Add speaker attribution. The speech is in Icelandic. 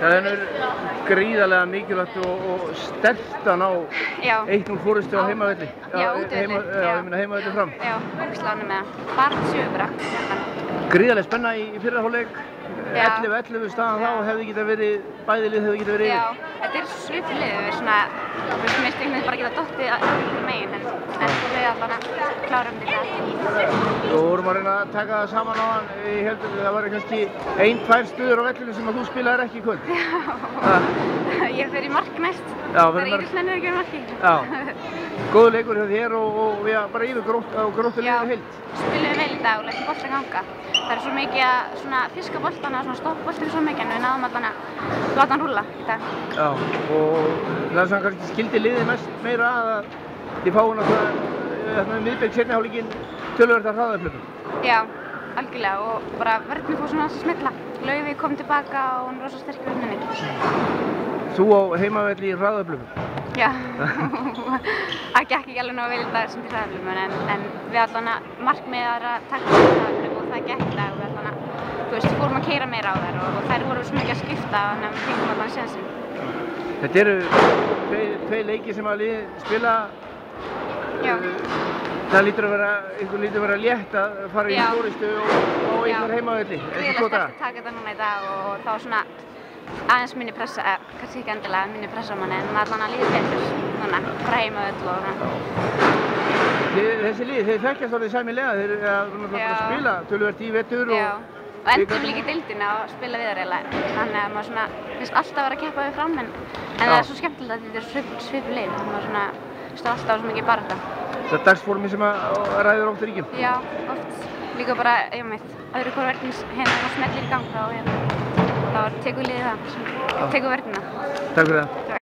Speaker 1: Það er gríðarlega mikilvægt og, og stertan á
Speaker 2: Já.
Speaker 1: 1-0 fórustu á heimavelli.
Speaker 2: Já,
Speaker 1: Heima, já,
Speaker 2: já.
Speaker 1: meina heimavelli fram.
Speaker 2: Já, ógisláni með það. Bara bara.
Speaker 1: Gríðarlega spenna í, í fyrraháleik.
Speaker 2: Já.
Speaker 1: 11-11 staðan þá hefði getað verið, bæði lið hefði getað verið
Speaker 2: Já,
Speaker 1: yfir.
Speaker 2: þetta er svipu lið, við svona, við veist, mér styrknum bara geta dottið að öllum megin, en, við allan að klára um þetta.
Speaker 1: Við vorum að reyna að taka það saman á hann. Ég held að það var kannski ein, tvær stuður á vellinu sem að þú spilaðir ekki í kvöld. Já.
Speaker 2: Ég fer í mark næst,
Speaker 1: Já,
Speaker 2: það er Lennur ekki í marki.
Speaker 1: Já. Góður leikur hjá þér og, og já, bara yfir grótt, á gróttuleginu heilt.
Speaker 2: spilum við vel í dag og lætum boltan ganga. Það er svo mikið að svona, fiska boltana, svona stoppa boltan svo mikið, en við náðum allan að láta hann rúlla í dag.
Speaker 1: Já, og það er svona kannski skildi liðið mest meira að þið fáum náttúrulega þarna um miðbygg setni hálfleikin tölvöld að hraðaflöfum.
Speaker 2: Já, algjörlega, og bara verðum fór svona að smilla. Laufi kom tilbaka og hann er rosa sterkur í minni.
Speaker 1: Þú á heimavelli í hraðaflöfum.
Speaker 2: Já, það gekk ekki alveg nógu vel í dag sem til hraðaflum en, en við allan að markmið er að taka hraðaflum og það gekk í dag og við allan að, þú veist, fórum að keira meira á þær og, og þær voru svo mikið að skipta þannig að við fengum allan sensin.
Speaker 1: Þetta eru tvei leiki sem að lið spila.
Speaker 2: Já,
Speaker 1: Það lítur að vera, ykkur lítur að vera létt að fara í
Speaker 2: Já.
Speaker 1: fóristu og
Speaker 2: Já.
Speaker 1: einhver heimavelli eftir
Speaker 2: gríðilega
Speaker 1: tvo
Speaker 2: sterkt
Speaker 1: daga.
Speaker 2: að taka þetta núna í dag og þá svona aðeins minni pressa, eh, kannski ekki endilega minni pressa manni en allan að líða betur núna, bara heima öll og svona.
Speaker 1: Þið, þessi lið, þeir þekkjast orðið sæmilega, þeir eru að, að spila tölvöld í vettur
Speaker 2: Já,
Speaker 1: og
Speaker 2: og endum líka í deildina og spila við þar eiginlega. Þannig að maður svona, finnst alltaf vera að keppa við fram en, en það er svo skemmtilegt að þetta er svip, svipu leið. Stóð alltaf svo mikið barða.
Speaker 1: það er dagsformi sem að ræður oft ríkjum.
Speaker 2: Já, oft. Líka bara, ég meit, öðru hvort verðins hérna og smellir í gang þá, hérna, þá tekur liðið það, tekur verðina.
Speaker 1: Takk fyrir það.